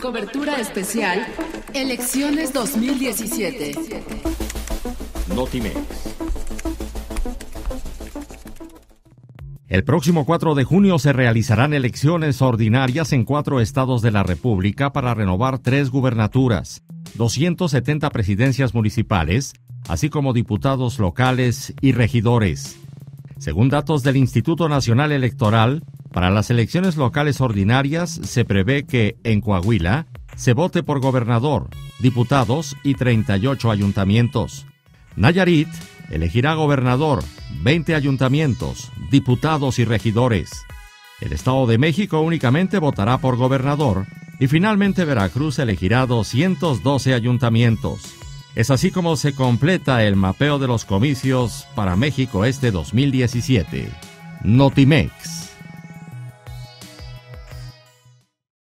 Cobertura especial Elecciones 2017. Notimex. El próximo 4 de junio se realizarán elecciones ordinarias en cuatro estados de la República para renovar tres gubernaturas, 270 presidencias municipales, así como diputados locales y regidores. Según datos del Instituto Nacional Electoral, para las elecciones locales ordinarias se prevé que en Coahuila se vote por gobernador, diputados y 38 ayuntamientos. Nayarit elegirá gobernador, 20 ayuntamientos, diputados y regidores. El Estado de México únicamente votará por gobernador y finalmente Veracruz elegirá 212 ayuntamientos. Es así como se completa el mapeo de los comicios para México este 2017. Notimex.